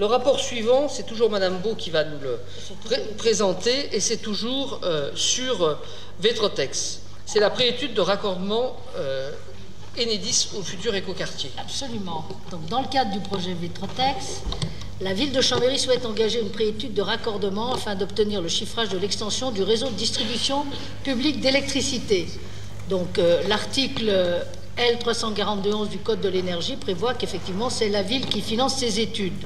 Le rapport suivant, c'est toujours Madame Beau qui va nous le présenter, et c'est toujours euh, sur euh, Vetrotex. C'est la préétude de raccordement euh, Enedis au futur écoquartier. Absolument. Donc, dans le cadre du projet Vetrotex, la ville de Chambéry souhaite engager une préétude de raccordement afin d'obtenir le chiffrage de l'extension du réseau de distribution publique d'électricité. Donc, l'article L342 du Code de l'énergie prévoit qu'effectivement, c'est la ville qui finance ces études.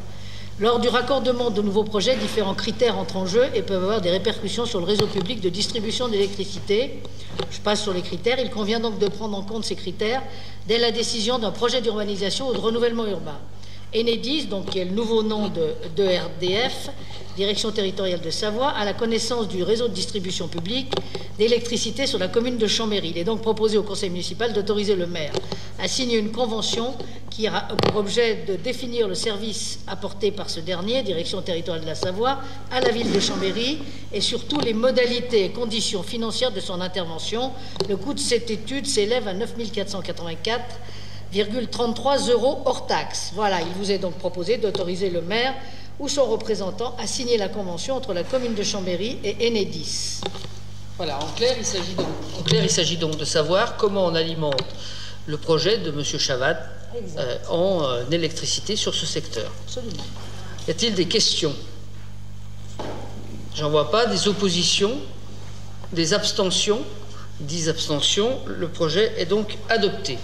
Lors du raccordement de nouveaux projets, différents critères entrent en jeu et peuvent avoir des répercussions sur le réseau public de distribution d'électricité. Je passe sur les critères. Il convient donc de prendre en compte ces critères dès la décision d'un projet d'urbanisation ou de renouvellement urbain. Enedis, donc, qui est le nouveau nom de, RDF, Direction territoriale de Savoie, a la connaissance du réseau de distribution publique d'électricité sur la commune de Chambéry. Il est donc proposé au conseil municipal d'autoriser le maire à signer une convention qui aura pour objet de définir le service apporté par ce dernier, Direction territoriale de la Savoie, à la ville de Chambéry et surtout les modalités et conditions financières de son intervention. Le coût de cette étude s'élève à 9 484 33 euros hors taxe. Voilà, il vous est donc proposé d'autoriser le maire ou son représentant à signer la convention entre la commune de Chambéry et Enedis. Voilà, en clair, il s'agit donc de savoir comment on alimente le projet de M. Chavat euh, en euh, électricité sur ce secteur. Absolument. Y a-t-il des questions? J'en vois pas. Des oppositions? Des abstentions? 10 abstentions. Le projet est donc adopté.